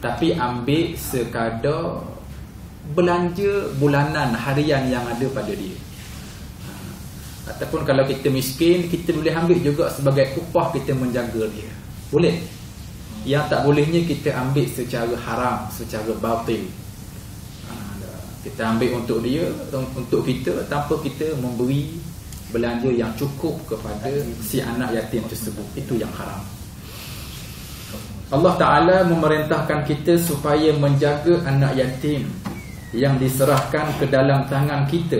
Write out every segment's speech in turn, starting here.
tapi ambil sekadar belanja bulanan harian yang ada pada dia. Ha. ataupun kalau kita miskin kita boleh ambil juga sebagai upah kita menjaga dia. Boleh? Yang tak bolehnya kita ambil secara haram secara batil. Ha, kita ambil untuk dia untuk kita tanpa kita memberi belanja yang cukup kepada si anak yatim tersebut. Itu yang haram Allah Ta'ala memerintahkan kita supaya menjaga anak yatim yang diserahkan ke dalam tangan kita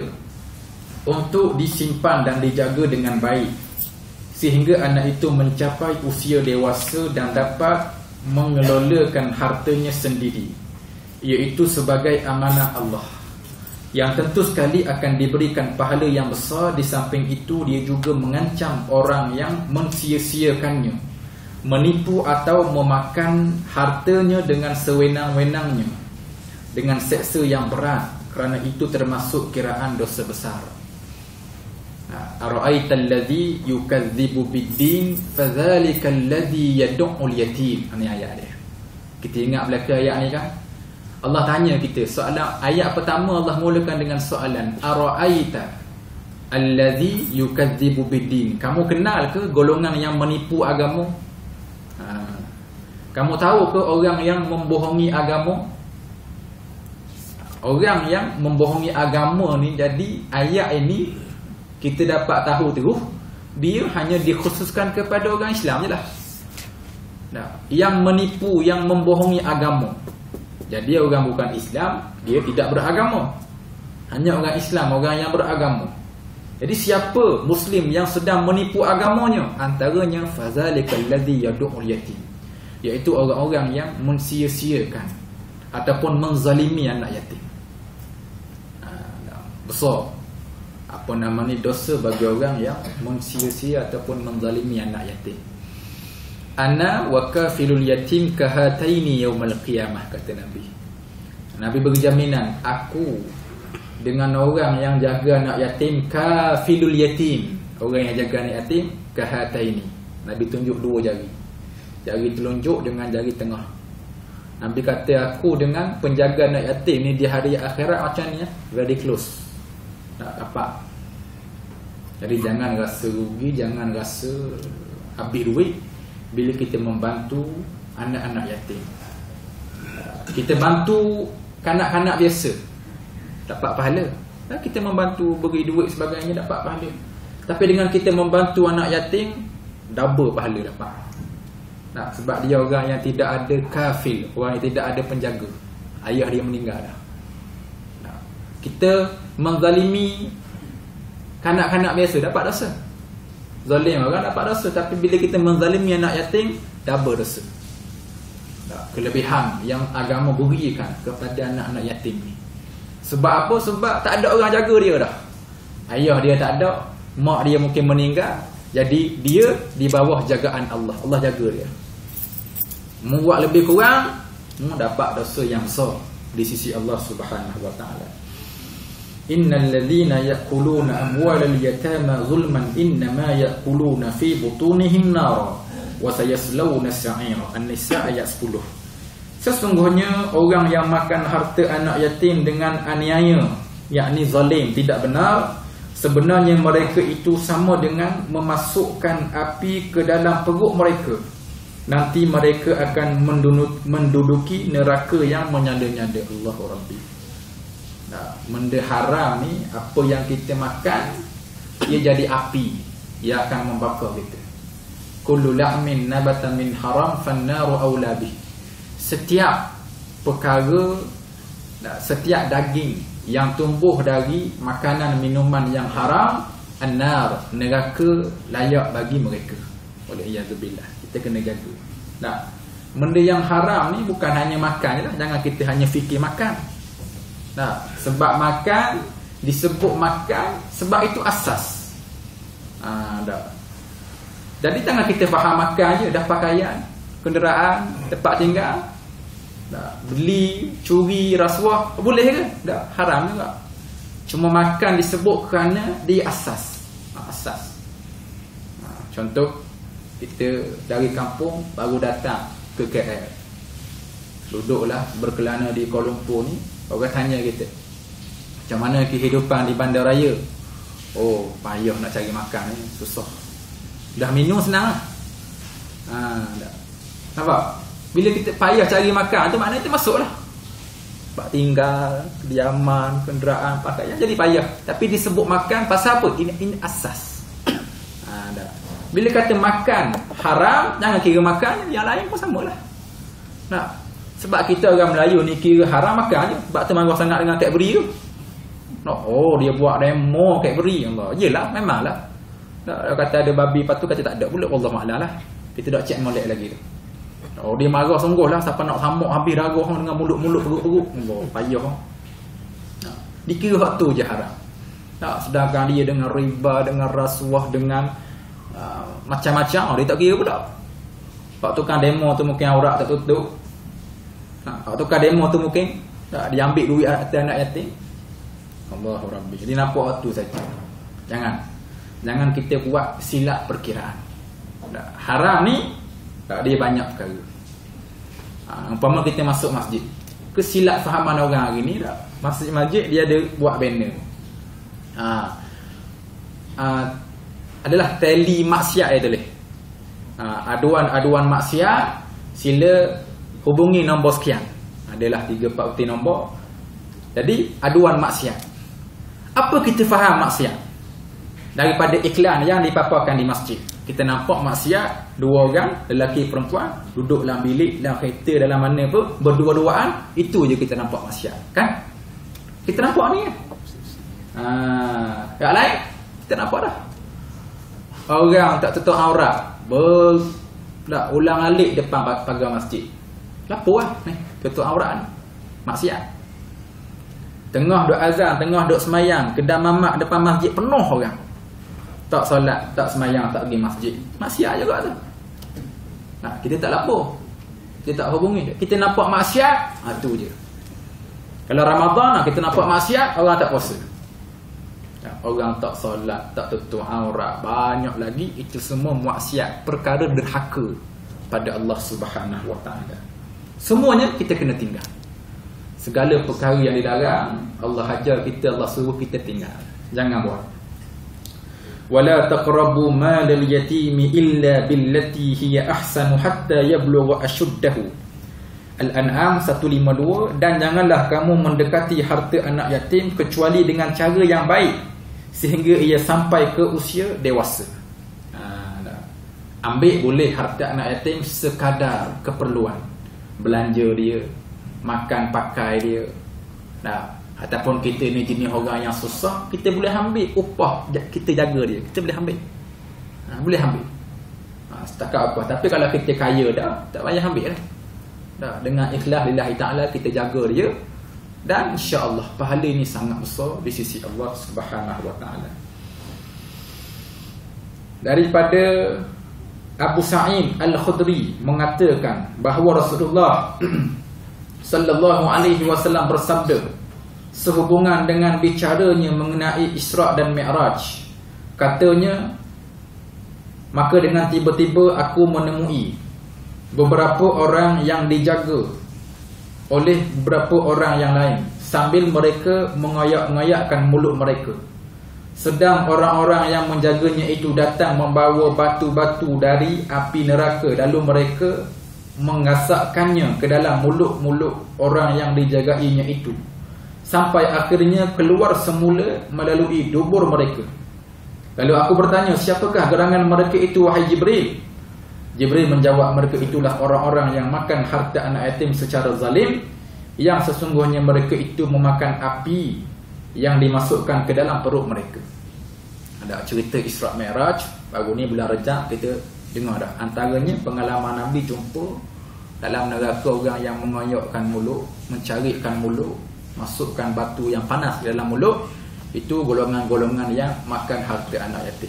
untuk disimpan dan dijaga dengan baik. Sehingga anak itu mencapai usia dewasa dan dapat mengelolakan hartanya sendiri iaitu sebagai amanah Allah yang tentu sekali akan diberikan pahala yang besar. Di samping itu dia juga mengancam orang yang mensia-siakannya menipu atau memakan hartanya dengan sewenang-wenangnya dengan seksa yang berat kerana itu termasuk kiraan dosa besar. Ha, ara'aita alladhi yukadzibu bid-din fadhalika alladhi yad'u al-yatim. Ini ayat dia. Kita ingat belaka ayat ni kan? Allah tanya kita soalan ayat pertama Allah mulakan dengan soalan araaita allazi yukadzibu biddin? Kamu kenal ke golongan yang menipu agama. Kamu tahu ke orang yang membohongi agama? Orang yang membohongi agama ni jadi ayat ini kita dapat tahu tu dia hanya dikhususkan kepada orang Islam je lah. Nah, yang menipu yang membohongi agama. Jadi orang bukan Islam Dia tidak beragama. Hanya orang Islam Orang yang beragama. Jadi siapa Muslim yang sedang menipu agamanya? Antaranya Fazalikal ladhi yadu'ul yatim Iaitu orang-orang yang mensia-siakan Ataupun menzalimi anak yatim. Ha, Besar. Apa nama ni? Dosa bagi orang yang Mensia-sia ataupun menzalimi anak yatim. Ana wa kafilul yatim kahataini yaumal qiyamah kata nabi. Nabi beri jaminan aku dengan orang yang jaga anak yatim kafilul yatim. Orang yang jaga anak yatim kahataini. Nabi tunjuk dua jari jari telunjuk dengan jari tengah nabi kata aku dengan penjaga anak yatim ni di hari akhirat macam ni ya very close tak dapat jadi jangan rasa rugi jangan rasa habis duit bila kita membantu anak-anak yatim. Kita bantu kanak-kanak biasa dapat pahala. Kita membantu beri duit sebagainya dapat pahala. Tapi dengan kita membantu anak yatim double pahala dapat. Nah, sebab dia orang yang tidak ada kafil, orang yang tidak ada penjaga. Ayah dia meninggal dah. Nah, kita menzalimi kanak-kanak biasa dapat dosa. Zalim orang dapat dosa Tapi bila kita menzalimi anak yatim Double dosa Kelebihan yang agama berikan Kepada anak-anak yatim ni Sebab apa? Sebab tak ada orang jaga dia dah Ayah dia tak ada Mak dia mungkin meninggal Jadi dia di bawah jagaan Allah Allah jaga dia Membuat lebih kurang Dapat dosa yang besar Di sisi Allah subhanahu wa ta'ala Innal ladhina ya'kuluna amwalal yatama zulman innama ya'kuluna fi butunihim nara wa sayaslawna sa'ira. An-Nisa ayat 10. Sesungguhnya orang yang makan harta anak yatim dengan aniaya, yakni zalim, tidak benar, sebenarnya mereka itu sama dengan memasukkan api ke dalam perut mereka. Nanti mereka akan menduduki neraka yang menyala-nyala. Allahu Rabbi. Nah, benda haram ni apa yang kita makan ia jadi api ia akan membakar kita. Kullu la'min nabata min haram fan-naru awla bih. Setiap perkara setiap daging yang tumbuh dari makanan minuman yang haram an-nar neraka layak bagi mereka. Oleh iazubillah. Kita kena jaga. Nah, benda yang haram ni bukan hanya makan je lah. Jangan kita hanya fikir makan. Nah, sebab makan disebut makan sebab itu asas. Ah, dah. Jadi jangan kita faham makan je dah pakaian, kenderaan, tempat tinggal. Dah, beli, curi, rasuah boleh ke? Dah, haram juga. Cuma makan disebut kerana dia asas. Ah, asas. Ah, contoh kita dari kampung baru datang ke KL. duduklah berkelana di Kuala Lumpur ni orang tanya kita macam mana kehidupan di bandaraya oh payah nak cari makan ni susah dah minum senang lah ha, dah. nampak bila kita payah cari makan tu maknanya kita masuk lah Pak tinggal, kediaman, kenderaan, pakaian jadi payah. Tapi disebut makan pasal apa? Ini, ini asas. Bila kata makan haram, jangan kira makan yang lain pun samalah. Nah, sebab kita orang Melayu ni kira haram makan je. Sebab tu marah sangat dengan Cadbury tu. No, oh, dia buat demo Cadbury. Allah. Yelah, memanglah. Dia kata ada babi, lepas tu kata tak ada pula. Allah maklah lah. Kita dah cek molek lagi tu. Oh dia marah sungguh lah siapa nak samuk habis darah dengan mulut-mulut perut-perut. Allah payah. Nah, dikira waktu je haram. Tak sedangkan dia dengan riba, dengan rasuah, dengan macam-macam, dia tak kira pula. Pak tukang demo tu mungkin aurat tak tutup. Nah, pak tukang demo tu mungkin tak diambil duit atas anak yatim. Allah Rabbi. Jadi nampak waktu saja. Jangan. Jangan kita buat silap perkiraan. Haram ni tak dia banyak perkara. Ha, umpama kita masuk masjid. Kesilap fahaman orang hari ni tak. Masjid-masjid dia ada buat banner. Ha, ha, adalah teli maksiat ya tulis. Ha, aduan-aduan maksiat sila hubungi nombor sekian. Adalah 3 4 nombor. Jadi aduan maksiat. Apa kita faham maksiat? Daripada iklan yang dipaparkan di masjid kita nampak maksiat dua orang lelaki perempuan duduk dalam bilik dalam kereta dalam mana pun berdua-duaan itu je kita nampak maksiat kan kita nampak ni kan ha, yang lain kita nampak dah orang tak tutup aurat ber tak ulang alik depan pagar masjid lapor lah ni tutup aurat ni maksiat tengah duk azan tengah duk semayang kedai mamak depan masjid penuh orang tak solat, tak semayang, tak pergi masjid. Maksiat juga tu. Nah, kita tak lapor. Kita tak hubungi. Kita nampak maksiat, ha, tu je. Kalau Ramadan, kita nampak maksiat, orang tak puasa. Orang tak solat, tak tutup aurat, banyak lagi. Itu semua maksiat, perkara derhaka pada Allah Subhanahu Wa Taala. Semuanya kita kena tinggal. Segala perkara yang dilarang, Allah ajar kita, Allah suruh kita tinggal. Jangan buat wala taqrabu malal yatimi illa billati hiya ahsanu hatta yablugha ashuddahu Al-An'am 152 dan janganlah kamu mendekati harta anak yatim kecuali dengan cara yang baik sehingga ia sampai ke usia dewasa. Ha, Ambil boleh harta anak yatim sekadar keperluan. Belanja dia, makan pakai dia. Nah, Ataupun kita ni jenis orang yang susah Kita boleh ambil upah Kita jaga dia Kita boleh ambil ha, Boleh ambil ha, Setakat apa Tapi kalau kita kaya dah Tak payah ambil lah dah. Dengan ikhlas lillahi ta'ala Kita jaga dia Dan insyaAllah Pahala ni sangat besar Di sisi Allah subhanahu wa ta'ala Daripada Abu Sa'id Al-Khudri Mengatakan Bahawa Rasulullah Sallallahu alaihi wasallam bersabda sehubungan dengan bicaranya mengenai Isra' dan Mi'raj. Katanya, maka dengan tiba-tiba aku menemui beberapa orang yang dijaga oleh beberapa orang yang lain sambil mereka mengayak-ngayakkan mulut mereka. Sedang orang-orang yang menjaganya itu datang membawa batu-batu dari api neraka lalu mereka mengasakkannya ke dalam mulut-mulut orang yang dijagainya itu sampai akhirnya keluar semula melalui dubur mereka. Lalu aku bertanya, siapakah gerangan mereka itu wahai Jibril? Jibril menjawab, mereka itulah orang-orang yang makan harta anak yatim secara zalim yang sesungguhnya mereka itu memakan api yang dimasukkan ke dalam perut mereka. Ada cerita Isra' Mi'raj, baru ni bulan Rejab kita dengar dah. Antaranya pengalaman Nabi jumpa dalam neraka orang yang mengoyokkan mulut, mencarikan mulut, masukkan batu yang panas ke dalam mulut itu golongan-golongan yang makan harta anak yatim.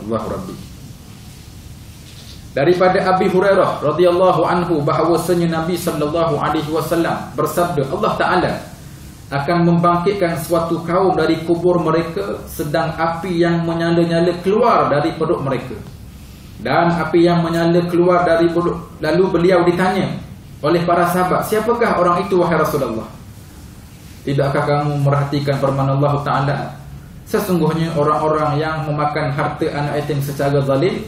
Allah Rabbi. Daripada Abi Hurairah radhiyallahu anhu bahawasanya Nabi sallallahu alaihi wasallam bersabda Allah Taala akan membangkitkan suatu kaum dari kubur mereka sedang api yang menyala-nyala keluar dari perut mereka. Dan api yang menyala keluar dari perut lalu beliau ditanya oleh para sahabat, siapakah orang itu wahai Rasulullah? Tidakkah kamu merhatikan firman Allah Taala? Sesungguhnya orang-orang yang memakan harta anak yatim secara zalim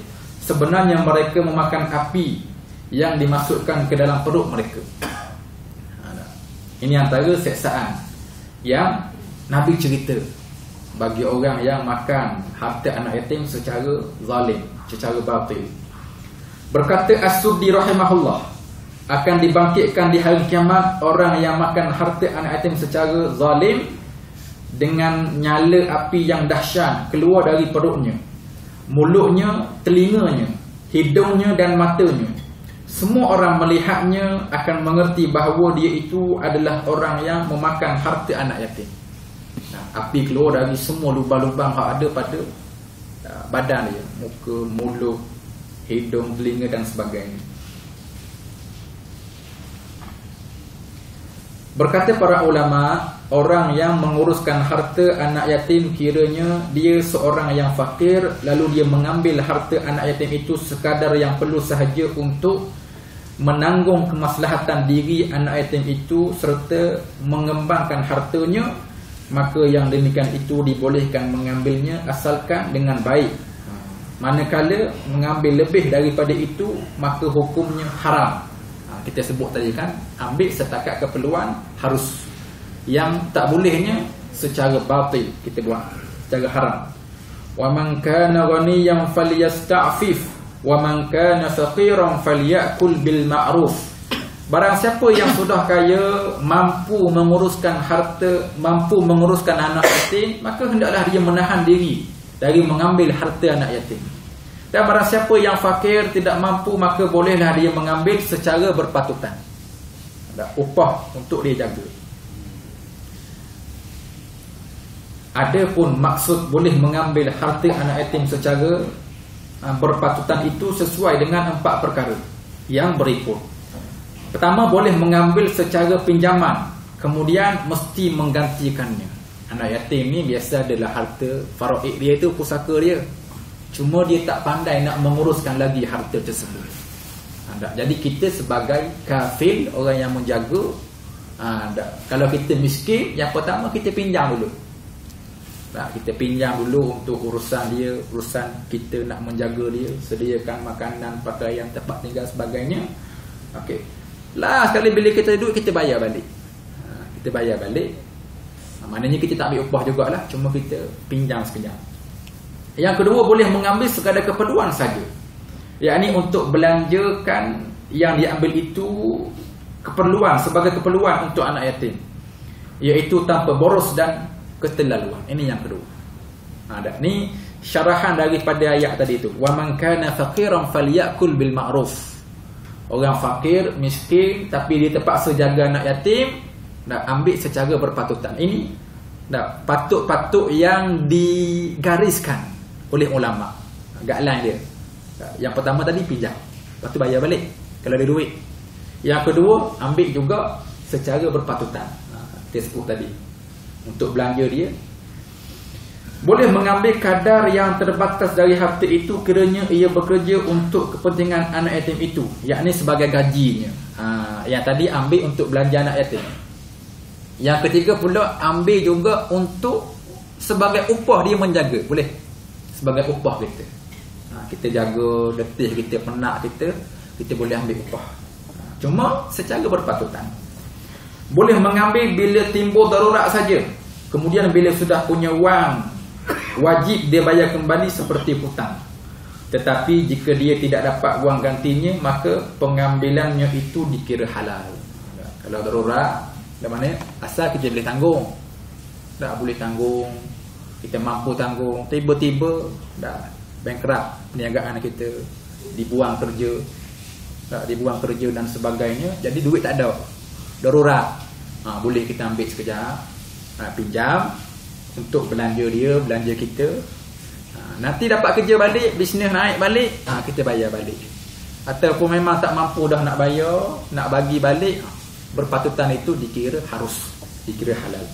sebenarnya mereka memakan api yang dimasukkan ke dalam perut mereka. Ini antara seksaan yang Nabi cerita bagi orang yang makan harta anak yatim secara zalim, secara batil. Berkata As-Suddi rahimahullah, akan dibangkitkan di hari kiamat orang yang makan harta anak yatim secara zalim dengan nyala api yang dahsyat keluar dari perutnya mulutnya telinganya hidungnya dan matanya. Semua orang melihatnya akan mengerti bahawa dia itu adalah orang yang memakan harta anak yatim. Api keluar dari semua lubang-lubang yang ada pada badan dia. Muka mulut hidung telinga dan sebagainya. Berkata para ulama, orang yang menguruskan harta anak yatim kiranya dia seorang yang fakir lalu dia mengambil harta anak yatim itu sekadar yang perlu sahaja untuk menanggung kemaslahatan diri anak yatim itu serta mengembangkan hartanya maka yang demikian itu dibolehkan mengambilnya asalkan dengan baik. Manakala mengambil lebih daripada itu maka hukumnya haram. Kita sebut tadi kan ambil setakat keperluan harus yang tak bolehnya secara batil kita buat secara haram wa man kana ghaniyan falyasta'fif wa man kana faqiran falyakul bil ma'ruf barang siapa yang sudah kaya mampu menguruskan harta mampu menguruskan anak yatim maka hendaklah dia menahan diri dari mengambil harta anak yatim dan barang siapa yang fakir tidak mampu maka bolehlah dia mengambil secara berpatutan. Ada upah untuk dia jaga. Ada pun maksud boleh mengambil harta anak yatim secara ha, berpatutan itu sesuai dengan empat perkara yang berikut. Pertama boleh mengambil secara pinjaman, kemudian mesti menggantikannya. Anak yatim ni biasa adalah harta faraid dia itu pusaka dia. Cuma dia tak pandai nak menguruskan lagi harta tersebut. Ha, Jadi kita sebagai kafil, orang yang menjaga, ha, kalau kita miskin, yang pertama kita pinjam dulu. Ha, kita pinjam dulu untuk urusan dia, urusan kita nak menjaga dia, sediakan makanan, pakaian, tempat tinggal sebagainya. Okey. Lah sekali bila kita duduk, kita bayar balik. Ha, kita bayar balik. Ha, maknanya kita tak ambil upah jugalah, cuma kita pinjam sekejap. Yang kedua boleh mengambil sekadar keperluan saja. Yakni untuk belanjakan yang diambil itu keperluan sebagai keperluan untuk anak yatim. Iaitu tanpa boros dan keterlaluan. Ini yang kedua. Ha, ni syarahan daripada ayat tadi itu. Wa man kana faqiran falyakul bil ma'ruf. Orang fakir, miskin tapi dia terpaksa jaga anak yatim, nak ambil secara berpatutan. Ini dah patut-patut yang digariskan oleh ulama guideline dia yang pertama tadi pinjam lepas tu bayar balik kalau ada duit yang kedua ambil juga secara berpatutan ha, tadi untuk belanja dia boleh mengambil kadar yang terbatas dari harta itu kerana ia bekerja untuk kepentingan anak yatim itu yakni sebagai gajinya ha, yang tadi ambil untuk belanja anak yatim yang ketiga pula ambil juga untuk sebagai upah dia menjaga boleh sebagai upah kita. Ha, kita jaga letih kita, penak kita, kita boleh ambil upah. Cuma secara berpatutan. Boleh mengambil bila timbul darurat saja. Kemudian bila sudah punya wang, wajib dia bayar kembali seperti hutang. Tetapi jika dia tidak dapat wang gantinya, maka pengambilannya itu dikira halal. Kalau darurat, dan mana? Asal kita boleh tanggung. Tak boleh tanggung kita mampu tanggung tiba-tiba dah bankrupt perniagaan kita dibuang kerja tak dibuang kerja dan sebagainya jadi duit tak ada darurat. Ha, boleh kita ambil sekejap ha, pinjam. Untuk belanja dia belanja kita. Ha, nanti dapat kerja balik bisnes naik balik ha, kita bayar balik. Ataupun memang tak mampu dah nak bayar nak bagi balik berpatutan itu dikira harus dikira halal.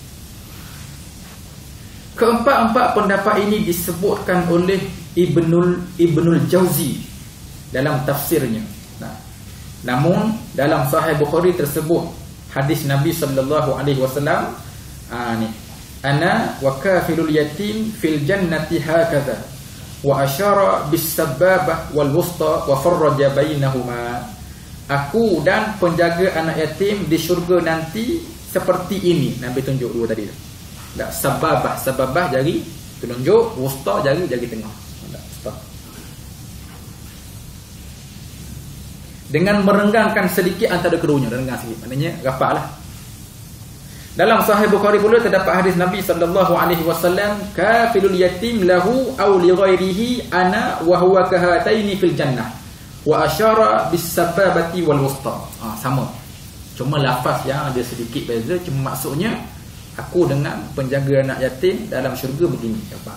Keempat-empat pendapat ini disebutkan oleh Ibnul Ibnul Jauzi dalam tafsirnya. Nah, namun dalam sahih Bukhari tersebut hadis Nabi sallallahu alaihi wasallam ah ni ana wa kafilul yatim fil jannati hakadha wa asyara bis sababah wal wusta wa farraja bainahuma. Aku dan penjaga anak yatim di syurga nanti seperti ini. Nabi tunjuk dua tadi tak sababah sababah jari tunjuk wusta jari jari tengah tak stop dengan merenggangkan sedikit antara keduanya renggang sikit. Maknanya rapatlah dalam sahih bukhari pula terdapat hadis nabi sallallahu alaihi wasallam kafilul yatim lahu aw li ghairihi ana wa huwa kahataini fil jannah wa asyara bis sababati wal wusta. Ha, sama. Cuma lafaz yang ada sedikit beza cuma maksudnya aku dengan penjaga anak yatim dalam syurga begini. Apa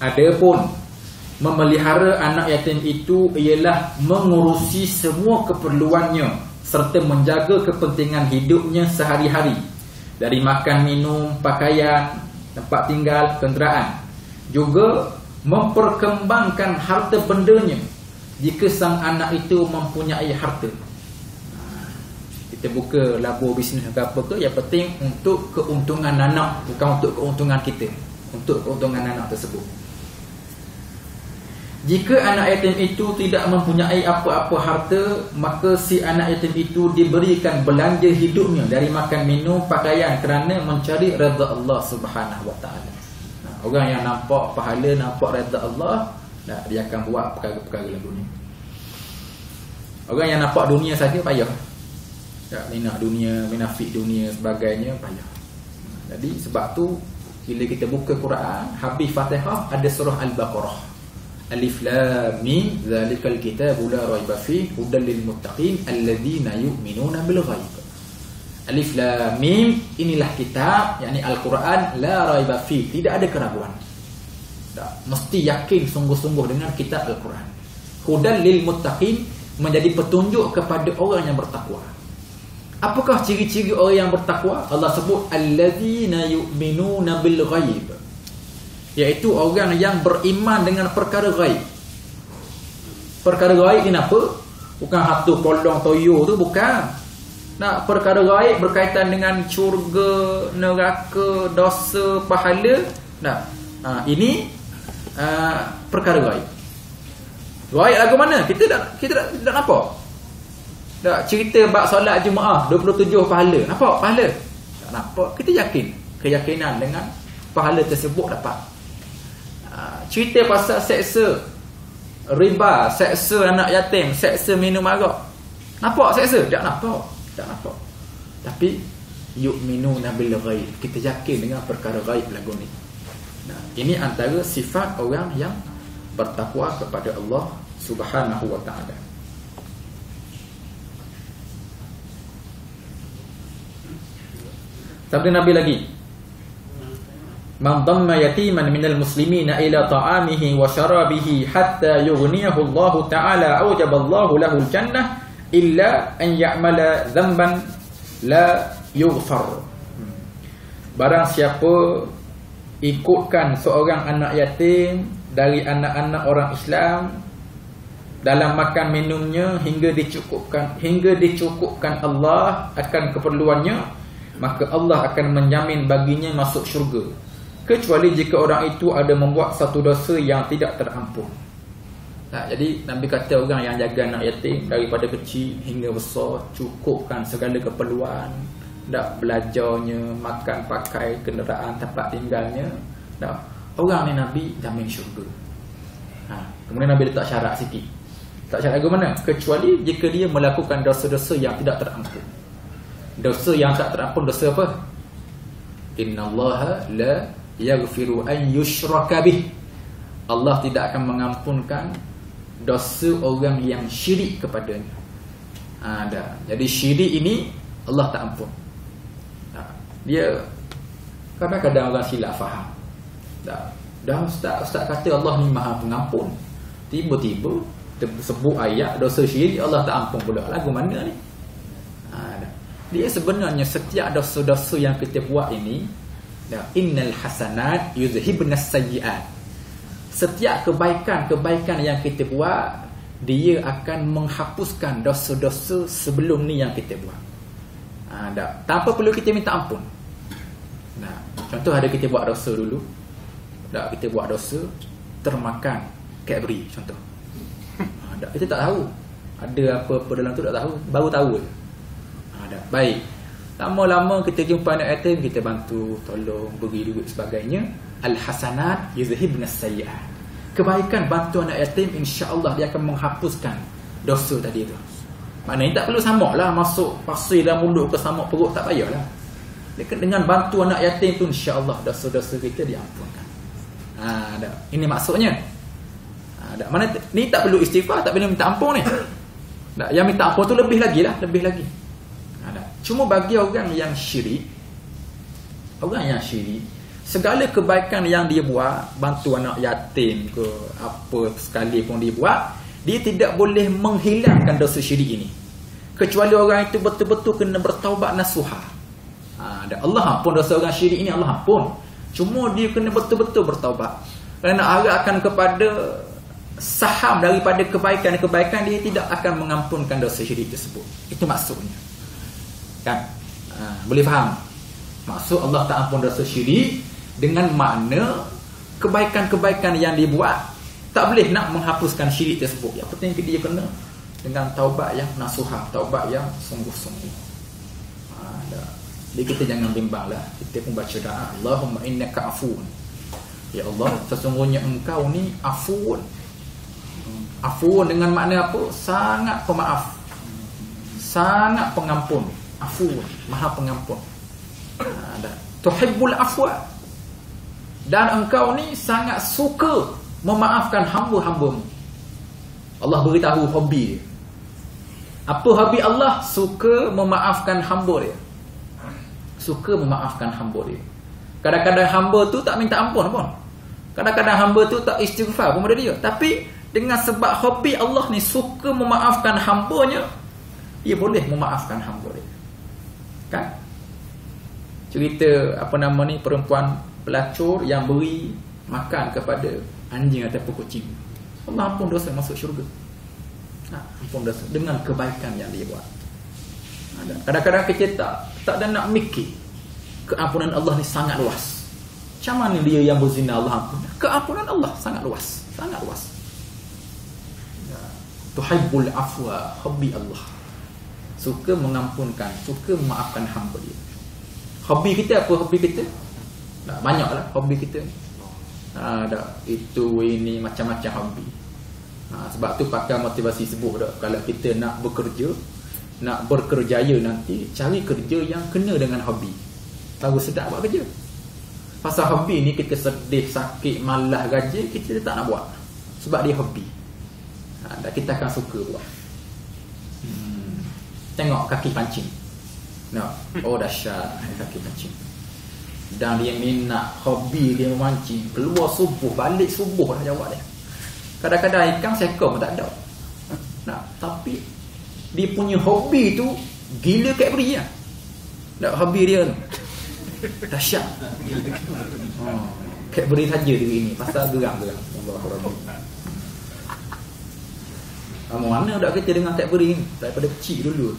adapun memelihara anak yatim itu ialah mengurusi semua keperluannya serta menjaga kepentingan hidupnya sehari-hari. Dari makan minum, pakaian, tempat tinggal, kenderaan. Juga memperkembangkan harta bendanya jika sang anak itu mempunyai harta. Kita buka labur bisnes ke apa ke yang penting untuk keuntungan anak bukan untuk keuntungan kita untuk keuntungan anak tersebut jika anak yatim itu tidak mempunyai apa-apa harta, maka si anak yatim itu diberikan belanja hidupnya dari makan minum, pakaian kerana mencari redha Allah Subhanahu Wa Taala. Orang yang nampak pahala, nampak redha Allah, nah, dia akan buat perkara-perkara dalam dunia. Orang yang nampak dunia saja payah. Tak minat dunia, minafik dunia sebagainya payah. Jadi sebab tu bila kita buka Quran, habis Fatihah ada surah Al-Baqarah. Alif Lam Mim Zalikal Kitabu La Raiba Fih Hudan Lil Muttaqin Alladhina Yu'minuna Bil Ghaib. Alif Lam Mim Inilah kitab yakni Al-Quran La Raiba Fih Tidak ada keraguan. Tak. Mesti yakin sungguh-sungguh dengan kitab Al-Quran. Hudan Lil Muttaqin Menjadi petunjuk kepada orang yang bertakwa. Apakah ciri-ciri orang yang bertakwa? Allah sebut Alladhina Yu'minuna Bil Ghaib iaitu orang yang beriman dengan perkara gaib. Perkara gaib ni apa? Bukan hatu polong toyo tu bukan. Nak perkara gaib berkaitan dengan syurga, neraka, dosa, pahala. Nah, ha, ini uh, perkara gaib. Gaib lagu mana? Kita tak kita tak, tak nampak. Tak cerita bab solat Jumaat 27 pahala. Nampak pahala? Tak nampak. Kita yakin keyakinan dengan pahala tersebut dapat Ha, cerita pasal seksa riba, seksa anak yatim, seksa minum arak. Nampak seksa? Tak nampak. Tak nampak. Tapi yu'minu nabil ghaib. Kita yakin dengan perkara ghaib lagu ni. Nah, ini antara sifat orang yang bertakwa kepada Allah Subhanahu wa taala. Sabda Nabi lagi, Man dhamma yatiman minal muslimina ila ta'amihi wa syarabihi hatta yughniyahu Allah Ta'ala awjaba Allah lahu al-jannah illa an ya'mala dhanban la yughfar. Barang siapa ikutkan seorang anak yatim dari anak-anak orang Islam dalam makan minumnya hingga dicukupkan hingga dicukupkan Allah akan keperluannya maka Allah akan menjamin baginya masuk syurga kecuali jika orang itu ada membuat satu dosa yang tidak terampun. Nah, jadi Nabi kata orang yang jaga anak yatim daripada kecil hingga besar cukupkan segala keperluan, tak belajarnya, makan, pakai, kenderaan, tempat tinggalnya, tak orang ni Nabi jamin syurga. Ha, kemudian Nabi letak syarat sikit. Tak syarat ke mana? Kecuali jika dia melakukan dosa-dosa yang tidak terampun. Dosa yang tak terampun dosa apa? Inna Allah la yaghfiru an yushraka bih. Allah tidak akan mengampunkan dosa orang yang syirik kepadanya. Ha, ada. Jadi syirik ini Allah tak ampun. Ha, dia kadang-kadang orang silap faham. Dah dah ustaz ustaz kata Allah ni maha pengampun. Tiba-tiba sebut ayat dosa syirik Allah tak ampun pula. Lagu mana ni? Ha, dia sebenarnya setiap dosa-dosa yang kita buat ini Ya, innal hasanat yuzhibnas sayyiat. Setiap kebaikan-kebaikan yang kita buat dia akan menghapuskan dosa-dosa sebelum ni yang kita buat. Ha, tak. Tanpa perlu kita minta ampun. Nah, contoh ada kita buat dosa dulu. Tak, kita buat dosa termakan Cadbury contoh. Ha, tak, kita tak tahu. Ada apa-apa dalam tu tak tahu, baru tahu. Ha, tak. Baik. Lama-lama kita jumpa anak yatim, kita bantu, tolong, beri duit sebagainya. Al-hasanat yuzhibna sayyi'at. Kebaikan bantu anak yatim insya-Allah dia akan menghapuskan dosa tadi tu. Maknanya tak perlu samak lah Masuk pasir dalam mulut ke samak perut Tak payahlah Dengan bantu anak yatim tu insyaAllah dosa-dosa kita diampunkan ha, dah. Ini maksudnya ha, dah. Mana Ni tak perlu istighfar Tak perlu minta ampun ni dah. Yang minta ampun tu lebih lagi lah Lebih lagi. Cuma bagi orang yang syirik Orang yang syirik Segala kebaikan yang dia buat Bantu anak yatim ke Apa sekali pun dia buat dia tidak boleh menghilangkan dosa syirik ini. Kecuali orang itu betul-betul kena bertaubat nasuha. Ha, Allah ampun dosa orang syirik ini Allah ampun cuma dia kena betul-betul bertaubat. Kerana arahkan kepada saham daripada kebaikan-kebaikan dia tidak akan mengampunkan dosa syirik tersebut. Itu maksudnya kan? Ha, boleh faham? Maksud Allah tak ampun dosa syirik dengan makna kebaikan-kebaikan yang dibuat. Tak boleh nak menghapuskan syirik tersebut. Yang penting dia kena dengan taubat yang nasuhah taubat yang sungguh-sungguh. Ha, jadi kita jangan bimbang lah. Kita pun baca doa Allahumma innaka afun ya Allah sesungguhnya engkau ni afun afun dengan makna apa? Sangat pemaaf. Sangat pengampun afun maha pengampun ha, tuhibbul afwa dan engkau ni sangat suka memaafkan hamba-hambamu. Allah beritahu hobi dia. Apa hobi Allah? Suka memaafkan hamba dia. Suka memaafkan hamba dia. Kadang-kadang hamba tu tak minta ampun pun. Kadang-kadang hamba tu tak istighfar pun pada dia. Tapi dengan sebab hobi Allah ni suka memaafkan hambanya, dia boleh memaafkan hamba dia. Kan? Cerita apa nama ni perempuan pelacur yang beri makan kepada anjing ataupun kucing. Allah ampun dosa masuk syurga. Ha, ampun dosa dengan kebaikan yang dia buat. Kadang-kadang kita tak tak ada nak mikir keampunan Allah ni sangat luas. Macam mana dia yang berzina Allah ampun? Keampunan Allah sangat luas, sangat luas. Ya. Tuhibbul afwa, hobby Allah. Suka mengampunkan, suka memaafkan hamba dia. Hobi kita apa? Hobi kita? Nah, banyaklah hobi kita ha, dah, itu ini macam-macam hobi. Ha, sebab tu pakai motivasi sebut dah kalau kita nak bekerja nak berkerjaya nanti cari kerja yang kena dengan hobi. Baru sedap buat kerja. Pasal hobi ni kita sedih sakit malah gaji kita tak nak buat. Sebab dia hobi. Ha, dan kita akan suka buat. Hmm. Tengok kaki pancing. No. oh dahsyat kaki pancing. Dan dia minat hobi dia memancing. Keluar subuh balik subuh lah jawab dia. Kadang-kadang ikan seekor pun tak ada. Nah, tapi dia punya hobi tu gila kat beri lah nak hobi dia tu. Dahsyat. Oh, kat beri saja dia ini pasal geram-geram kamu mana dah kita dengan kat beri ni daripada kecil dulu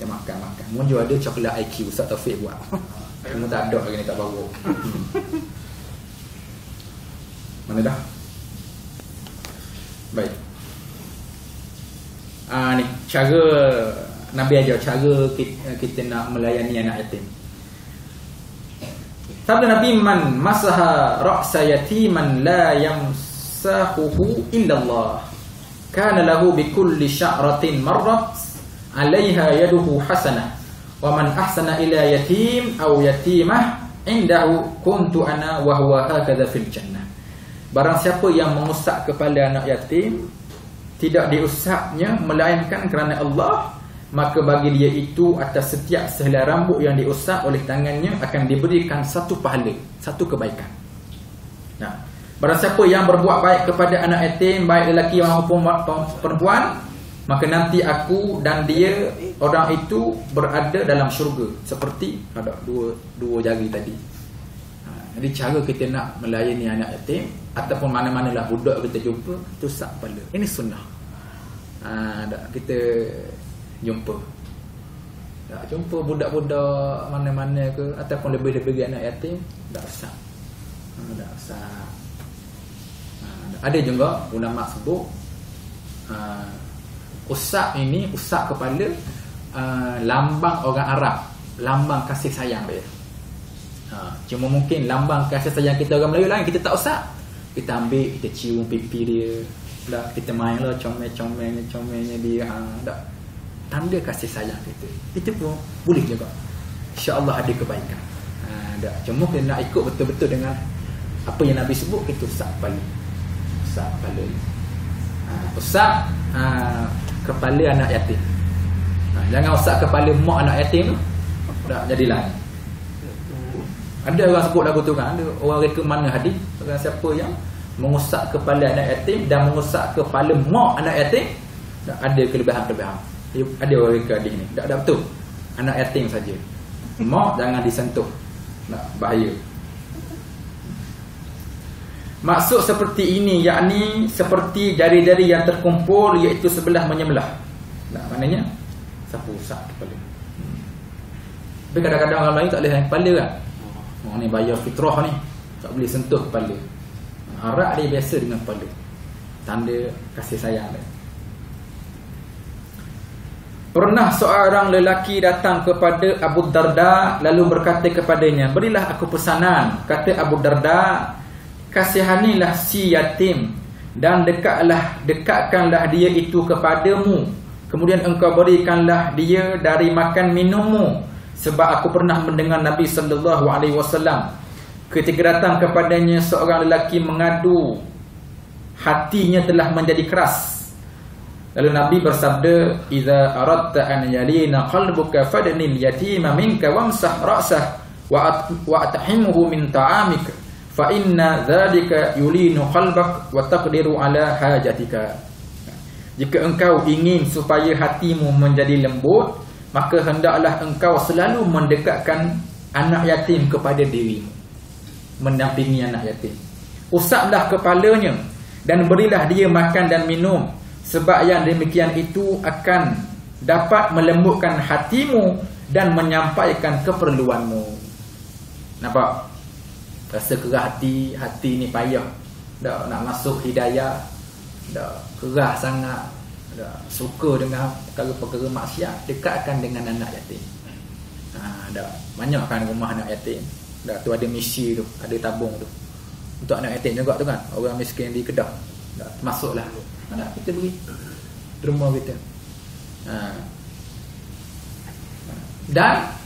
dia makan-makan Mungkin ada coklat IQ Ustaz Taufik buat Ilmu tak ada lagi ni tak bawa hmm. Mana dah? Baik Ah ni cara Nabi ajar cara kita, kita nak melayani anak yatim. Sabda Nabi man masaha ra'sa yatiman la yamsahuhu illa Allah. Kana lahu bi kulli sya'ratin marrat 'alayha yaduhu hasanah wa man ahsana ila yatim aw yatimah indahu kuntu ana wa huwa hakadha fil jannah. Barang siapa yang mengusap kepala anak yatim tidak diusapnya melainkan kerana Allah maka bagi dia itu atas setiap sehelai rambut yang diusap oleh tangannya akan diberikan satu pahala satu kebaikan barang siapa yang berbuat baik kepada anak yatim baik lelaki maupun perempuan maka nanti aku dan dia orang itu berada dalam syurga. Seperti ada dua dua jari tadi. Ha, jadi cara kita nak melayani anak yatim ataupun mana-manalah budak kita jumpa tu sak kepala. Ini sunnah. Ha, kita jumpa. Tak jumpa budak-budak mana-mana ke ataupun lebih-lebih anak yatim tak usah ha, tak usah ada juga ulama sebut ha, usap ini usap kepala uh, lambang orang Arab lambang kasih sayang dia. Ha, cuma mungkin lambang kasih sayang kita orang Melayu lain kita tak usap. Kita ambil kita cium pipi dia dah kita main lah comel-comelnya comelnya dia ha, dah. Tanda kasih sayang kita. Itu pun boleh juga. insyaAllah ada kebaikan. Ha, dah. cuma kita nak ikut betul-betul dengan apa yang Nabi sebut kita usap kepala usap kepala. Ha, usap ha, kepala anak yatim. Ha, jangan usap kepala mak anak yatim tu. Tak jadi lain ada orang sebut lagu tu kan ada orang reka mana hadis orang siapa yang mengusap kepala anak yatim dan mengusap kepala mak anak yatim tak ada kelebihan-kelebihan. Ada orang reka hadis ni. Tak ada betul. Anak yatim saja. Mak jangan disentuh. Nak bahaya Maksud seperti ini yakni seperti jari-jari yang terkumpul iaitu sebelah menyebelah. Nah, maknanya sapu usap kepala. Hmm. Tapi kadang-kadang orang lain tak boleh kepala kan. Oh ni bayar fitrah ni. Tak boleh sentuh kepala. Harap dia biasa dengan kepala. Tanda kasih sayang dia. Pernah seorang lelaki datang kepada Abu Darda lalu berkata kepadanya, "Berilah aku pesanan." Kata Abu Darda, kasihanilah si yatim dan dekatlah dekatkanlah dia itu kepadamu. Kemudian engkau berikanlah dia dari makan minummu. Sebab aku pernah mendengar Nabi sallallahu alaihi wasallam ketika datang kepadanya seorang lelaki mengadu hatinya telah menjadi keras. Lalu Nabi bersabda idza aradta an yalina qalbuka fadnil yatima minka wamsah ra'sah wa athimuhu min ta'amika fa inna dzalika yulinu qalbak wa taqdiru ala hajatika. Jika engkau ingin supaya hatimu menjadi lembut maka hendaklah engkau selalu mendekatkan anak yatim kepada dirimu. Mendampingi anak yatim. Usaplah kepalanya dan berilah dia makan dan minum. Sebab yang demikian itu akan dapat melembutkan hatimu dan menyampaikan keperluanmu. Nampak rasa kerah hati hati ni payah. Dah nak masuk hidayah. Dah kerah sangat. Dah suka dengan perkara-perkara maksiat. Dekatkan dengan anak yatim. Ha dah banyakkan rumah anak yatim. Dah tu ada misi tu ada tabung tu. Untuk anak yatim juga tu kan orang miskin di kedah. Dah masuklah anak kita beri rumah kita. Ha. Dan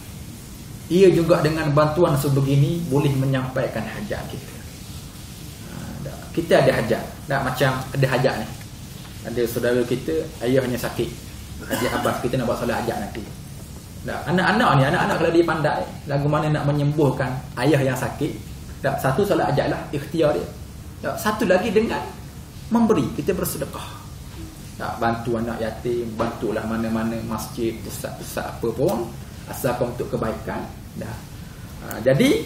ia juga dengan bantuan sebegini boleh menyampaikan hajat kita. Ha, kita ada hajat. Tak macam ada hajat ni. Ada saudara kita ayahnya sakit. Haji Abbas kita nak buat solat hajat nanti. Tak, anak-anak ni, anak-anak kalau dia pandai lagu mana nak menyembuhkan ayah yang sakit. Tak, satu solat hajat lah ikhtiar dia. Tak, satu lagi dengan memberi, kita bersedekah. Tak, bantu anak yatim, bantulah mana-mana masjid, pusat-pusat apa pun asalkan untuk kebaikan dah. Ha, jadi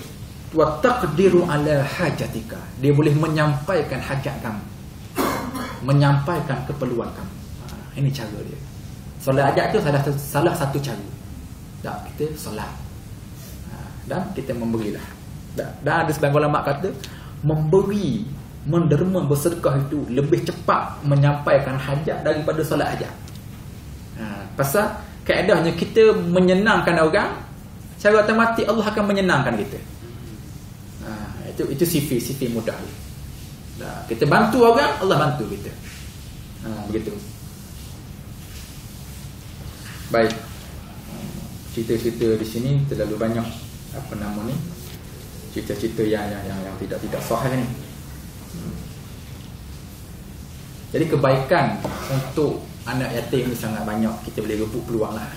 wa taqdiru ala hajatika. Dia boleh menyampaikan hajat kamu. Menyampaikan keperluan kamu. Ha, ini cara dia. Solat hajat tu salah salah satu cara. Dah kita solat. Ha, dan kita memberilah. Dah dan ada sebagian ulama kata memberi menderma bersedekah itu lebih cepat menyampaikan hajat daripada solat hajat. Ha, pasal kaedahnya kita menyenangkan orang secara otomatik Allah akan menyenangkan kita. Ha, itu itu sifat sifat mudah nah, kita bantu orang Allah bantu kita. Ha, begitu. Baik. Cerita-cerita di sini terlalu banyak apa nama ni. Cerita-cerita yang yang yang, yang tidak tidak sahih ni. Jadi kebaikan untuk anak yatim ni sangat banyak kita boleh rebut peluang lah.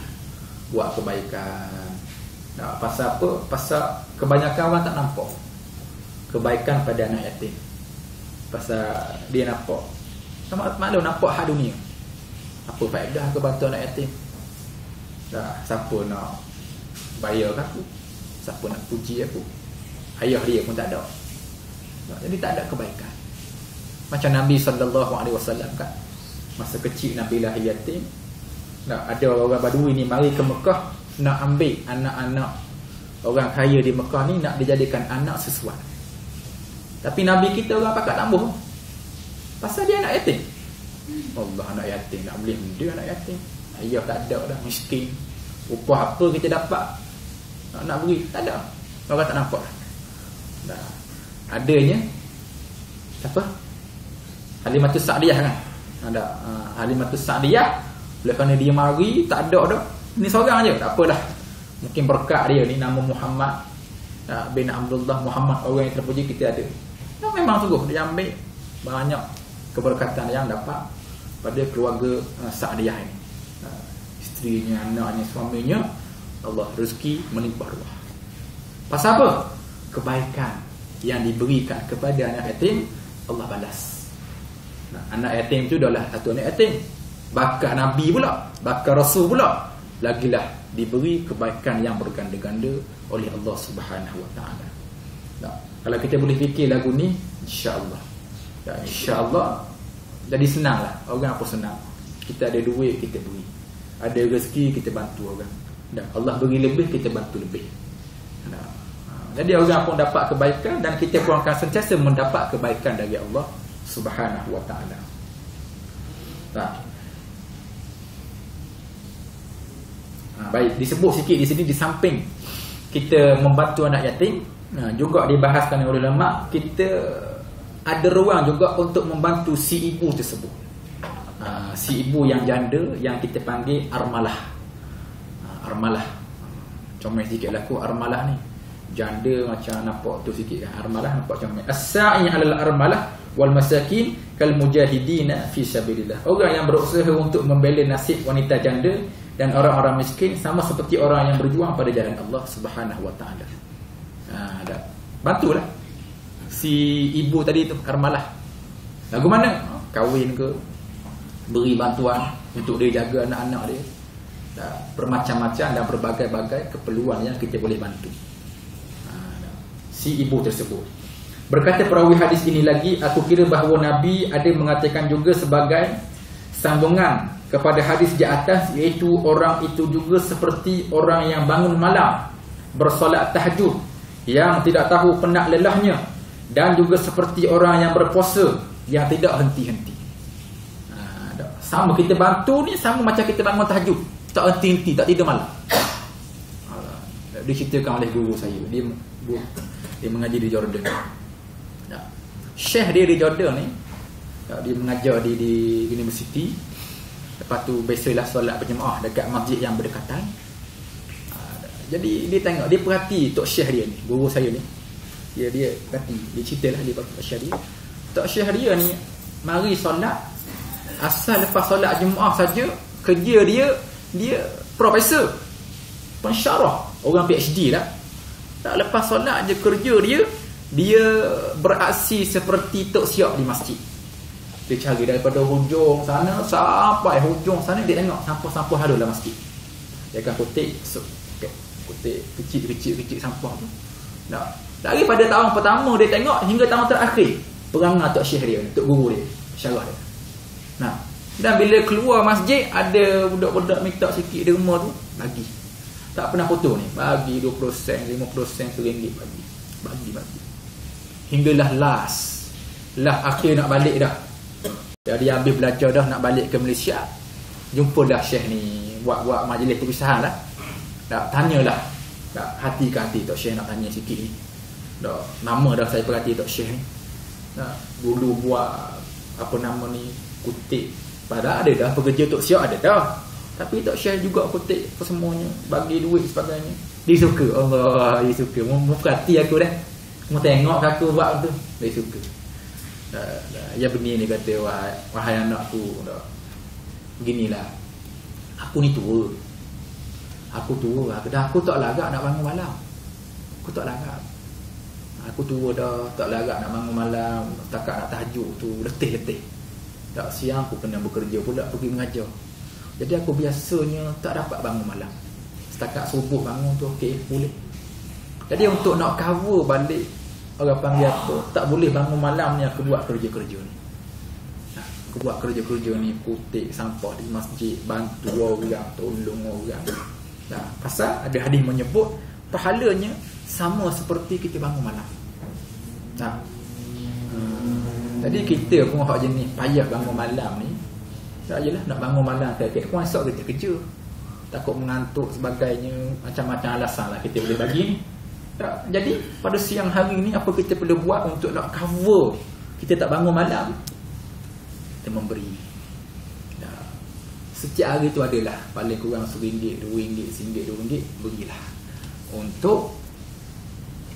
Buat kebaikan. Nah, pasal apa? Pasal kebanyakan orang tak nampak kebaikan pada anak yatim. Pasal dia nampak. Sama maklum nampak hal dunia. Apa faedah aku bantu anak yatim? Dah siapa nak bayar aku? Siapa nak puji aku? Ayah dia pun tak ada. Jadi tak ada kebaikan. Macam Nabi sallallahu alaihi wasallam kan masa kecil Nabi lah yatim nak ada orang badui ni mari ke Mekah nak ambil anak-anak orang kaya di Mekah ni nak dijadikan anak sesuai. Tapi Nabi kita orang pakat tambah. Pasal dia anak yatim. Allah anak yatim. Nak beli dia anak yatim. Ayah tak ada dah miskin. Upah apa kita dapat? Nak, nak beri tak ada. Orang tak nampak. Dah adanya apa Halimatus Sa'diyah kan ada uh, Halimatus Sa'diyah oleh kerana dia mari tak ada dah. Ni seorang aja, tak apa dah. Mungkin berkat dia ni nama Muhammad uh, bin Abdullah Muhammad orang yang terpuji kita ada. Ya, memang sungguh dia ambil banyak keberkatan yang dapat pada keluarga uh, Sa'diyah ini. Uh, isterinya, anaknya, suaminya Allah rezeki melimpah ruah. Pasal apa? Kebaikan yang diberikan kepada anak yatim Allah balas. Anak yatim itu adalah satu anak yatim bakat Nabi pula bakat Rasul pula lagilah diberi kebaikan yang berganda-ganda oleh Allah Subhanahu Wa Taala. Kalau kita boleh fikir lagu ni insya-Allah. Ya insya-Allah jadi senanglah. Orang apa senang? Kita ada duit kita beri. Ada rezeki kita bantu orang. Dan Allah beri lebih kita bantu lebih. Jadi orang pun dapat kebaikan dan kita pun akan sentiasa mendapat kebaikan dari Allah Subhanahu Wa Taala. Nah, Ha, baik, disebut sikit di sini di samping kita membantu anak yatim, ha, juga dibahaskan oleh ulama, kita ada ruang juga untuk membantu si ibu tersebut. Ha, si ibu yang janda yang kita panggil armalah. Ha, armalah. Comel sikit laku armalah ni. Janda macam nampak tu sikit kan. Armalah nampak comel. As-sa'i 'alal armalah wal masakin kal mujahidina fi sabilillah. Orang yang berusaha untuk membela nasib wanita janda dan orang-orang miskin sama seperti orang yang berjuang pada jalan Allah Subhanahu wa taala. Ha. Bantulah. Si ibu tadi tu Karmalah. Lagu mana? Kahwin ke? Beri bantuan untuk dia jaga anak-anak dia. Dah bermacam-macam dan berbagai-bagai keperluan yang kita boleh bantu. Ha. Si ibu tersebut. Berkata perawi hadis ini lagi, aku kira bahawa Nabi ada mengatakan juga sebagai sambungan kepada hadis di atas iaitu orang itu juga seperti orang yang bangun malam bersolat tahajud yang tidak tahu penat lelahnya dan juga seperti orang yang berpuasa yang tidak henti-henti. Ha, sama kita bantu ni sama macam kita bangun tahajud, tak henti-henti, tak tidur malam. Dia ceritakan oleh guru saya. Dia dia mengaji di Jordan. Syekh dia di Jordan ni dia mengajar di di universiti Lepas tu biasalah solat berjemaah dekat masjid yang berdekatan. Ha, jadi dia tengok, dia perhati Tok Syekh dia ni, guru saya ni. Dia dia perhati, dia ceritalah dia Tok Syekh dia. Tok Syekh dia ni mari solat asal lepas solat jemaah saja kerja dia dia profesor pensyarah orang PhD lah tak lepas solat je kerja dia dia beraksi seperti tok siap di masjid dia cari daripada hujung sana sampai hujung sana dia tengok sampah-sampah ada dalam masjid. Dia akan kutip kutip kecil-kecil kecil sampah tu. Nah, daripada tahun pertama dia tengok hingga tahun terakhir perangai Tok Syekh dia, Tok Guru dia, syarah dia. Nah, dan bila keluar masjid ada budak-budak minta sikit di rumah tu bagi. Tak pernah potong ni, bagi 20%, 50%, RM1 bagi. Bagi bagi. Hinggalah last. Lah akhir nak balik dah. Jadi habis belajar dah nak balik ke Malaysia. Jumpa dah Syekh ni buat-buat majlis perpisahan lah. Tak tanyalah. Tak hati ke hati Tok Syekh nak tanya sikit ni. Dah nama dah saya perhati Tok Syekh ni. Nah, dulu buat apa nama ni kutip pada ada dah pekerja Tok Syekh ada dah. Tapi Tok Syekh juga kutip apa semuanya, bagi duit sebagainya. Dia suka Allah, dia suka. Mu perhati aku dah. Mu tengok aku buat tu, dia suka. Ya beni ni kata wahai, wahai anakku Beginilah. Aku ni tua. Aku tua aku dah aku tak lagak nak bangun malam. Aku tak lagak. Aku tua dah tak lagak nak bangun malam. Takat nak tahajud tu letih-letih. Tak siang aku kena bekerja pula pergi mengajar. Jadi aku biasanya tak dapat bangun malam. Setakat subuh bangun tu okey boleh Jadi untuk nak cover balik orang panggil apa tak boleh bangun malam ni aku buat kerja-kerja ni. Buat kerja-kerja ni putih sampah di masjid bantu orang tolong orang. Nah, pasal ada hadis menyebut pahalanya sama seperti kita bangun malam. Nah, jadi kita pun hak jenis payah bangun malam ni tak jelah nak bangun malam tak pun kita kerja. Takut mengantuk sebagainya macam-macam alasan lah kita boleh bagi tak. jadi pada siang hari ni apa kita perlu buat untuk nak cover? Kita tak bangun malam. Kita memberi. Nah, setiap hari tu adalah. Paling kurang RM1, RM2, RM1, RM2 berilah. Untuk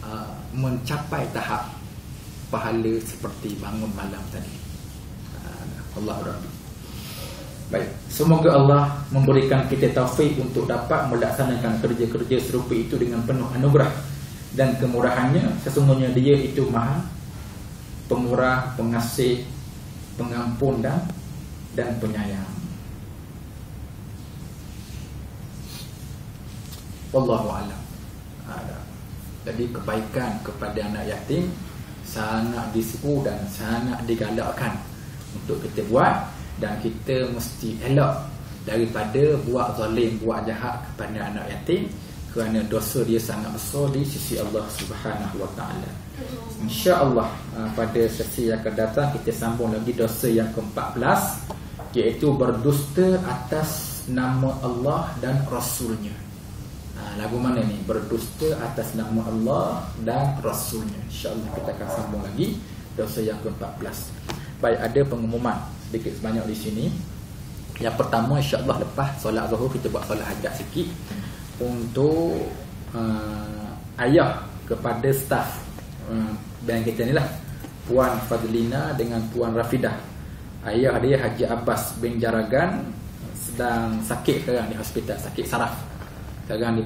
uh, mencapai tahap pahala seperti bangun malam tadi. Uh, Allah Rabbi Baik, semoga Allah memberikan kita taufik untuk dapat melaksanakan kerja-kerja serupa itu dengan penuh anugerah dan kemurahannya. Sesungguhnya dia itu maha pemurah, pengasih, pengampun dan dan penyayang. Wallahu a'lam. Jadi kebaikan kepada anak yatim sangat diseru dan sangat digalakkan untuk kita buat dan kita mesti elak daripada buat zalim, buat jahat kepada anak yatim kerana dosa dia sangat besar di sisi Allah Subhanahu Wa Taala. Insya-Allah uh, pada sesi yang akan datang kita sambung lagi dosa yang ke-14 iaitu berdusta atas nama Allah dan rasulnya. Ha, lagu mana ni? Berdusta atas nama Allah dan rasulnya. Insya-Allah kita akan sambung lagi dosa yang ke-14. Baik, ada pengumuman sedikit sebanyak di sini. Yang pertama insya-Allah lepas solat Zuhur kita buat solat hajat sikit untuk uh, ayah kepada staf uh, bank kita ni lah Puan Fadlina dengan Puan Rafidah. Ayah dia Haji Abbas bin Jaragan sedang sakit sekarang di hospital, sakit saraf. Sekarang di